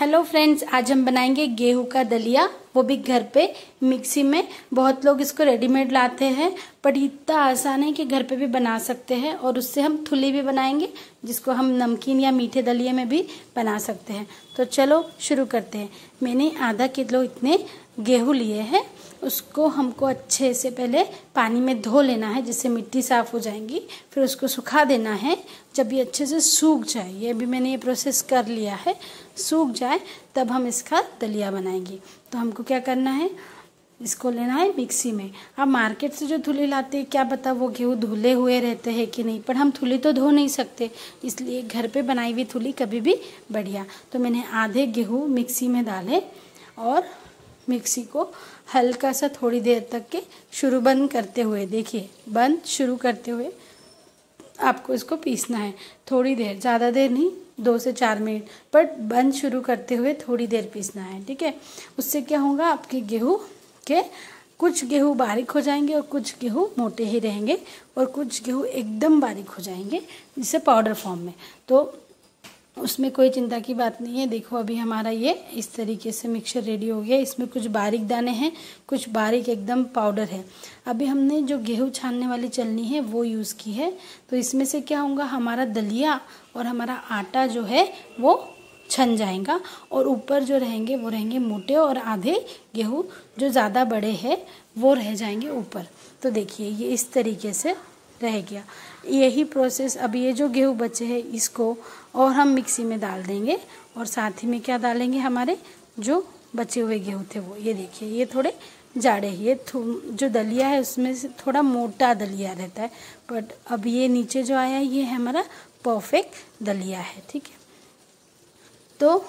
Hello friends आज हम बनाएँगे गेहूँ का दलिया। वो भी घर पे, मिक्सी में। बहुत लोग इसको रेडीमेड लाते हैं, पर इतना आसान है कि घर पे भी बना सकते हैं और उससे हम थुली भी बनाएँगे, जिसको हम नमकीन या मीठे दलिए में भी बना सकते हैं। तो चलो शुरू करते हैं। मैंने आधा किलो इतने गेहूँ लिए हैं। उसको हमको अच्छे से पहले पानी में धो लेना है, जिससे मिट्टी साफ़ हो जाएँगी। फिर उसको सुखा देना है। जब ये अच्छे से सूख जाए, ये भी मैंने ये प्रोसेस कर लिया है, सूख जाए, तब हम इसका दलिया बनाएँगे। तो हमको क्या करना है? इसको लेना है मिक्सी में। अब मार्केट से जो थुली लाते हैं, क्या पता वो गेहूँ धुले हुए रहते हैं कि नहीं? पर हम थुली तो धो नहीं सकते, इसलिए घर पे बनाई हुई थुली कभी भी बढ़िया। तो मैंने आधे गेहूँ मिक्सी में डाले और मिक्सी को हल्का सा थोड़ी देर तक के शुरू बंद करते हुए, देखिए, बंद शुरू करते हुए आपको इसको पीसना है। थोड़ी देर, ज़्यादा देर नहीं, दो से चार मिनट बट बंद शुरू करते हुए थोड़ी देर पीसना है, ठीक है? उससे क्या होगा, आपके गेहूँ के कुछ गेहूँ बारीक हो जाएँगे और कुछ गेहूँ मोटे ही रहेंगे और कुछ गेहूँ एकदम बारीक हो जाएँगे जिससे पाउडर फॉर्म में। तो उसमें कोई चिंता की बात नहीं है। देखो, अभी हमारा ये इस तरीके से मिक्सचर रेडी हो गया। इसमें कुछ बारीक दाने हैं, कुछ बारीक एकदम पाउडर है। अभी हमने जो गेहूँ छानने वाली चलनी है, वो यूज़ की है। तो इसमें से क्या होगा, हमारा दलिया और हमारा आटा जो है, वो छन जाएगा और ऊपर जो रहेंगे, वो रहेंगे मोटे और आधे गेहूँ। जो ज़्यादा बड़े हैं, वो रह जाएँगे ऊपर। तो देखिए, ये इस तरीके से रह गया। यही प्रोसेस अब ये जो गेहूँ बचे हैं, इसको और हम मिक्सी में डाल देंगे और साथ ही में क्या डालेंगे हमारे? जो बचे हुए गेहूँ थे वो। ये देखिए, ये थोड़े जाड़े ये जो दलिया है, उसमें से थोड़ा मोटा दलिया रहता है। बट अब ये नीचे जो आया ये है हमारा परफेक्ट दलिया है, ठीक है? तो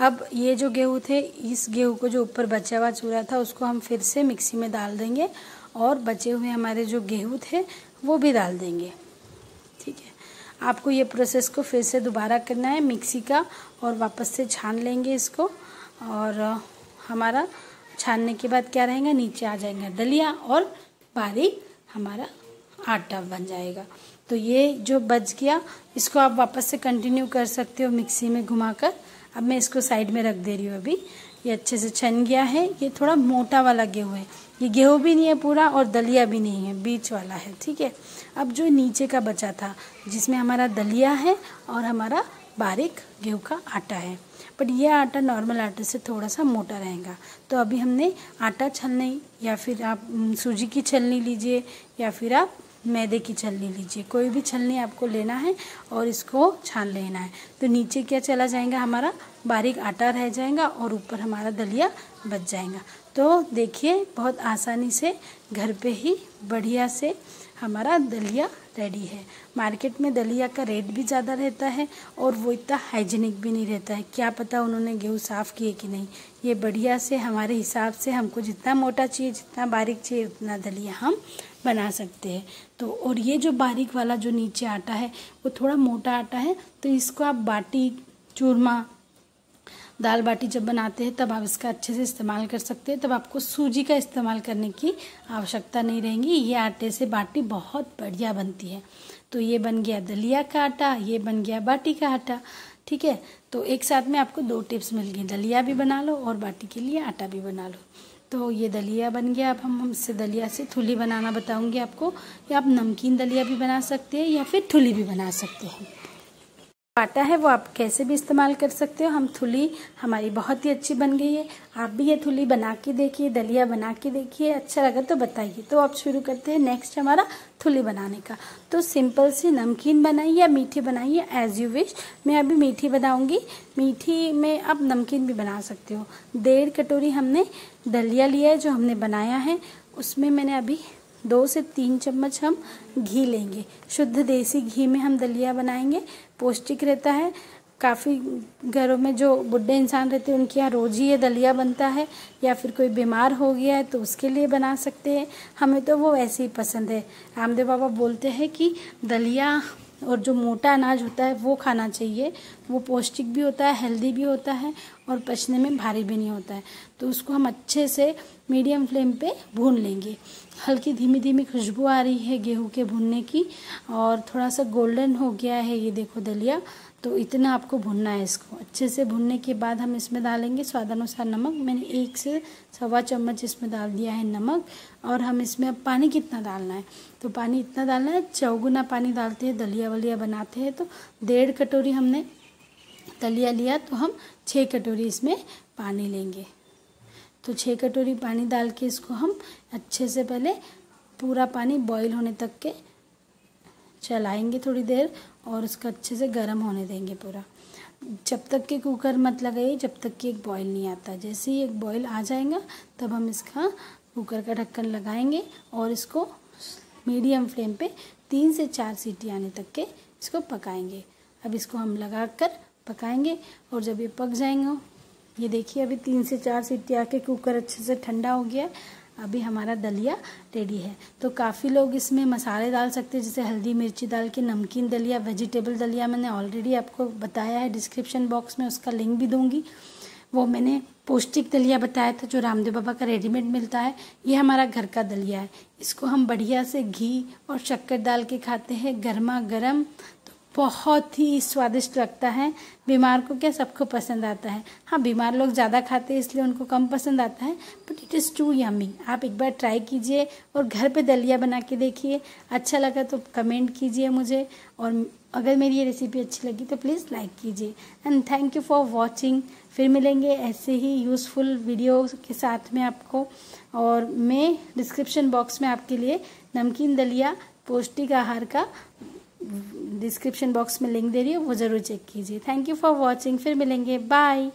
अब ये जो गेहूँ थे, इस गेहूँ को जो ऊपर बचा हुआ चूरा था, उसको हम फिर से मिक्सी में डाल देंगे और बचे हुए हमारे जो गेहूँ थे, वो भी डाल देंगे। ठीक है? आपको ये प्रोसेस को फिर से दोबारा करना है, मिक्सी का, और वापस से छान लेंगे इसको। और हमारा छानने के बाद क्या रहेगा? नीचे आ जाएगा दलिया और बारीक हमारा आटा बन जाएगा। तो ये जो बच गया, इसको आप वापस से कंटिन्यू कर सकते हो मिक्सी में घुमाकर। अब मैं इसको साइड में रख दे रही हूँ अभी। ये अच्छे से छन गया है। ये थोड़ा मोटा वाला गेहूँ है। ये गेहूँ भी नहीं है पूरा और दलिया भी नहीं है, बीच वाला है, ठीक है? अब जो नीचे का बचा था, जिसमें हमारा दलिया है और हमारा बारीक गेहूँ का आटा है। बट ये आटा नॉर्मल आटे से थोड़ा सा मोटा रहेगा। तो अभी हमने आटा छलने या फिर आप सूजी की छलनी लीजिए, या फिर आप मैदे की छलनी लीजिए। कोई भी छलनी आपको लेना है और इसको छान लेना है। तो नीचे क्या चला जाएगा? हमारा बारीक आटा रह जाएगा और ऊपर हमारा दलिया बच जाएगा। तो देखिए, बहुत आसानी से घर पे ही बढ़िया से हमारा दलिया रेडी है। मार्केट में दलिया का रेट भी ज़्यादा रहता है और वो इतना हाइजीनिक भी नहीं रहता है। क्या पता उन्होंने गेहूँ साफ़ किए कि नहीं। ये बढ़िया से हमारे हिसाब से हमको जितना मोटा चाहिए, जितना बारीक चाहिए, उतना दलिया हम बना सकते हैं। तो और ये जो बारीक वाला जो नीचे आटा है, वो थोड़ा मोटा आटा है तो इसको आप बाटी, चूरमा दाल बाटी जब बनाते हैं, तब आप इसका अच्छे से इस्तेमाल कर सकते हैं। तब आपको सूजी का इस्तेमाल करने की आवश्यकता नहीं रहेगी। ये आटे से बाटी बहुत बढ़िया बनती है। तो ये बन गया दलिया का आटा, ये बन गया बाटी का आटा, ठीक है? तो एक साथ में आपको दो टिप्स मिल गई। दलिया भी बना लो और बाटी के लिए आटा भी बना लो। तो ये दलिया बन गया। अब हम इससे दलिया से थुली बनाना बताऊँगी आपको। या आप नमकीन दलिया भी बना सकते हैं या फिर थुली भी बना सकते हैं। आटा है, वो आप कैसे भी इस्तेमाल कर सकते हो। हम थुली हमारी बहुत ही अच्छी बन गई है। आप भी ये थुली बना के देखिए, दलिया बना के देखिए। अच्छा लगा तो बताइए। तो आप शुरू करते हैं नेक्स्ट हमारा थुली बनाने का। तो सिंपल सी नमकीन बनाइए या मीठी बनाइए एज यू विश मैं अभी मीठी बनाऊँगी। मीठी में आप नमकीन भी बना सकते हो। डेढ़ कटोरी हमने दलिया लिया है, जो हमने बनाया है। उसमें मैंने अभी दो से तीन चम्मच हम घी लेंगे। शुद्ध देसी घी में हम दलिया बनाएँगे। पौष्टिक रहता है। काफ़ी घरों में जो बुढ़े इंसान रहते हैं, उनके यहाँ रोज़ ही ये दलिया बनता है या फिर कोई बीमार हो गया है तो उसके लिए बना सकते हैं। हमें तो वो ऐसे ही पसंद है। रामदेव बाबा बोलते हैं कि दलिया और जो मोटा अनाज होता है, वो खाना चाहिए। वो पौष्टिक भी होता है हेल्दी भी होता है और पचने में भारी भी नहीं होता है। तो उसको हम अच्छे से मीडियम फ्लेम पे भून लेंगे। हल्की धीमी धीमी खुशबू आ रही है गेहूँ के भूनने की और थोड़ा सा गोल्डन हो गया है, ये देखो दलिया। तो इतना आपको भुनना है इसको। अच्छे से भुनने के बाद हम इसमें डालेंगे स्वादानुसार नमक। मैंने एक से सवा चम्मच इसमें डाल दिया है नमक और हम इसमें अब पानी कितना डालना है? तो पानी इतना डालना है, चौगुना पानी डालते हैं, दलिया वलिया बनाते हैं। तो डेढ़ कटोरी हमने दलिया लिया तो हम छः कटोरी इसमें पानी लेंगे। तो छः कटोरी पानी डाल के इसको हम अच्छे से पहले पूरा पानी बॉईल होने तक के चलाएँगे थोड़ी देर और उसको अच्छे से गर्म होने देंगे पूरा। जब तक कि कुकर मत लगाइए, जब तक कि एक बॉईल नहीं आता। जैसे ही एक बॉईल आ जाएगा, तब हम इसका कुकर का ढक्कन लगाएँगे और इसको मीडियम फ्लेम पे तीन से चार सीटी आने तक के इसको पकाएँगे। अब इसको हम लगा कर पकाएँगे और जब ये पक जाएँगे, ये देखिए अभी तीन से चार सीटी आके कुकर अच्छे से ठंडा हो गया अभी हमारा दलिया रेडी है। तो काफ़ी लोग इसमें मसाले डाल सकते हैं, जैसे हल्दी मिर्ची डाल के, नमकीन दलिया वेजिटेबल दलिया मैंने ऑलरेडी आपको बताया है डिस्क्रिप्शन बॉक्स में उसका लिंक भी दूँगी। वो मैंने पौष्टिक दलिया बताया था, जो रामदेव बाबा का रेडीमेड मिलता है। ये हमारा घर का दलिया है। इसको हम बढ़िया से घी और शक्कर डाल के खाते हैं गर्मा गर्म बहुत ही स्वादिष्ट लगता है। बीमार को क्या सबको पसंद आता है। हाँ बीमार लोग ज़्यादा खाते हैं, इसलिए उनको कम पसंद आता है but it is too yummy आप एक बार ट्राई कीजिए और घर पे दलिया बना के देखिए। अच्छा लगा तो कमेंट कीजिए मुझे और अगर मेरी ये रेसिपी अच्छी लगी तो प्लीज़ लाइक कीजिए। And thank you for watching फिर मिलेंगे ऐसे ही यूज़फुल वीडियो के साथ में आपको। और मैं डिस्क्रिप्शन बॉक्स में आपके लिए नमकीन दलिया, पौष्टिक आहार का डिस्क्रिप्शन बॉक्स में लिंक दे रही है, वो ज़रूर चेक कीजिए। थैंक यू फॉर वॉचिंग फिर मिलेंगे। बाय